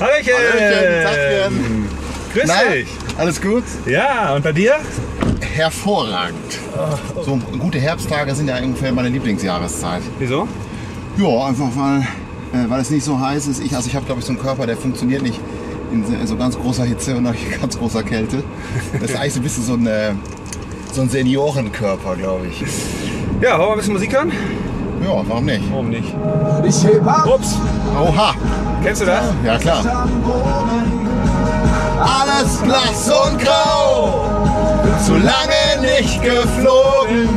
Hallöchen! Hallöchen, Tagchen. Grüß Na, dich! alles gut? Ja, und bei dir? Hervorragend. So gute Herbsttage sind ja ungefähr meine Lieblingsjahreszeit. Wieso? Ja, einfach weil, äh, weil es nicht so heiß ist. Ich, also ich habe glaube ich so einen Körper, der funktioniert nicht in so- ganz großer Hitze und auch in ganz großer Kälte. Das ist eigentlich so ein bisschen so ein, äh, so ein Seniorenkörper, glaube ich. Ja, wollen wir ein bisschen Musik hören? Ja, warum nicht? Warum nicht? Ich heb ab Ups, Oha! kennst du das? Ja klar. Alles blass und grau, zu lange nicht geflogen,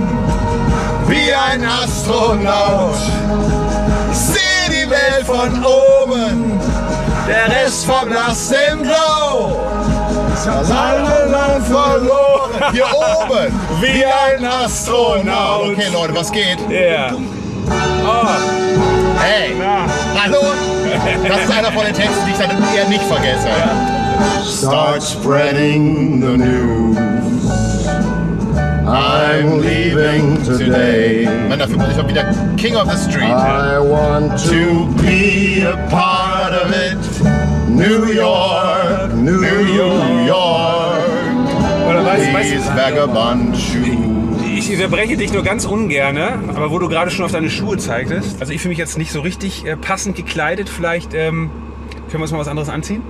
wie ein Astronaut. Ich sehe die Welt von oben, der Rest verblasst im Grau. Alleine lang verloren, hier oben, wie ein Astronaut. Okay Leute, was geht? Ja. Oh, Hey, na. hallo? Das ist einer von den Texten, die ich dann eher nicht vergesse. Start spreading the news. I'm leaving today. Man, dafür muss ich mal wieder King of the Street. I want to be a part of it. New York, New York. Oder weißt, weißt These vagabond shoes. Ich unterbreche dich nur ganz ungerne, aber wo du gerade schon auf deine Schuhe zeigtest. Also ich fühle mich jetzt nicht so richtig äh, passend gekleidet. Vielleicht ähm, können wir uns mal was anderes anziehen?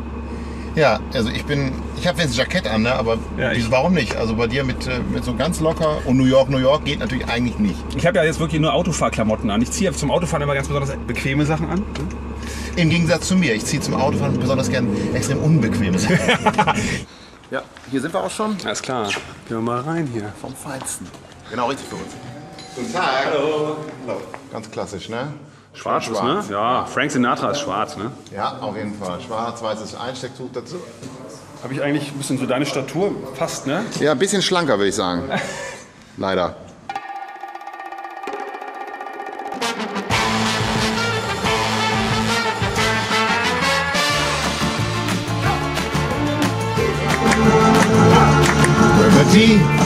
Ja, also ich bin, ich habe jetzt ein Jackett an, ne? aber Ja, ich- warum nicht? Also bei dir mit, äh, mit so ganz locker und New York, New York geht natürlich eigentlich nicht. Ich habe ja jetzt wirklich nur Autofahrklamotten an. Ich ziehe zum Autofahren immer ganz besonders bequeme Sachen an. Im Gegensatz zu mir, ich ziehe zum Autofahren besonders gern extrem unbequeme Sachen. ja, hier sind wir auch schon. Alles klar. Gehen wir mal rein hier. Vom Feinsten. Genau, richtig für uns. Guten Tag. Hallo. Ganz klassisch, ne? Schwarz, Schwarz. ne? Ja, Frank Sinatra ist schwarz, ne? Ja, auf jeden Fall. Schwarz, weißes Einstecktuch dazu. Habe ich eigentlich ein bisschen so deine Statur fast, ne? Ja, ein bisschen schlanker, würde ich sagen. Leider. River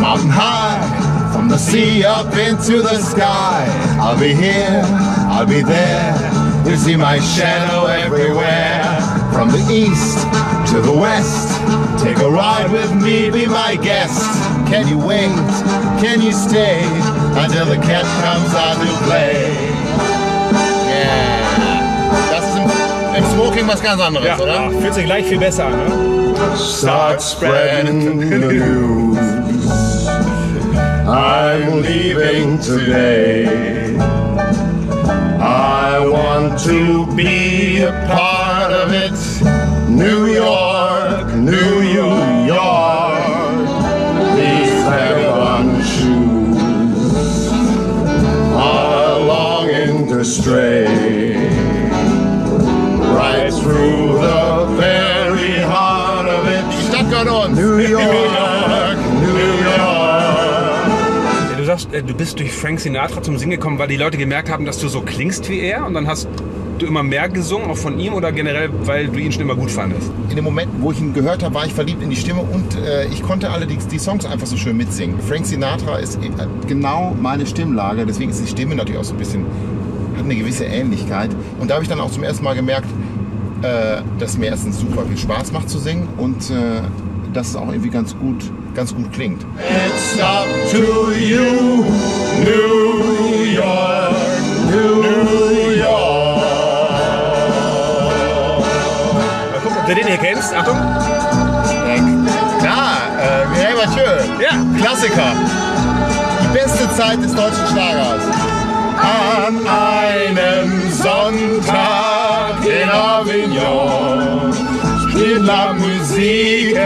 mountain high, the sea up into the sky. I'll be here, I'll be there. You see my shadow everywhere. From the east to the west, take a ride with me, be my guest. Can you wait? Can you stay until the cat comes out to play? Yeah. Das ist im, im Smoking was ganz anderes, Ja, oder? ja, fühlt sich gleich viel besser an, ne? Start spreading the news. I'm leaving today. I want to be a part of it. New York, New York. These vagabond shoes are longing to stray right through the very heart of it. Gehört uns. New Äh, du bist durch Frank Sinatra zum Singen gekommen, weil die Leute gemerkt haben, dass du so klingst wie er und dann hast du immer mehr gesungen, auch von ihm oder generell, weil du ihn schon immer gut fandest? In dem Moment, wo ich ihn gehört habe, war ich verliebt in die Stimme und äh, ich konnte alle die, die Songs einfach so schön mitsingen. Frank Sinatra ist äh, genau meine Stimmlage, deswegen ist die Stimme natürlich auch so ein bisschen, hat eine gewisse Ähnlichkeit. Und da habe ich dann auch zum ersten Mal gemerkt, äh, dass mir erstens super viel Spaß macht zu singen und äh, dass es auch irgendwie ganz gut, ganz gut klingt. It's up to you, New York, New York. Mal gucken, ob du den hier kennst. Achtung. Ja, äh, hey, Mathieu. Ja. Klassiker. Die beste Zeit des deutschen Schlagers. An einem Sonntag in Avignon La Musique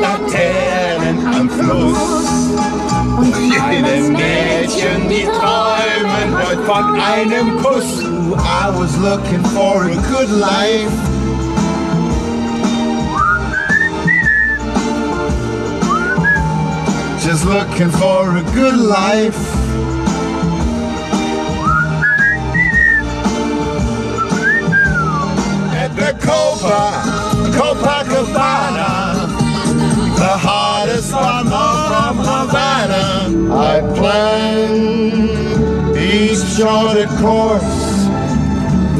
Laternen am Fluss. Mädchen, die träumen heute von einem Kuss. I was looking for a good life. Just looking for a good life. The Copa, Copacabana, the hottest spot from Havana. I planned each charted course,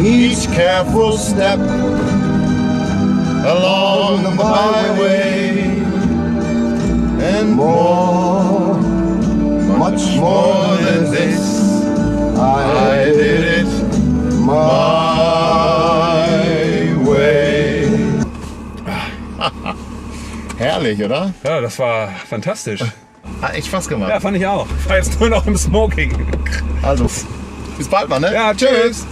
each careful step along the byway, and more, much more Herrlich, oder? Ja, das war fantastisch. Hat echt Spaß gemacht. Ja, fand ich auch. War jetzt nur noch im Smoking. Also, bis bald mal, ne? Ja, tschüss.